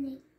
Nick.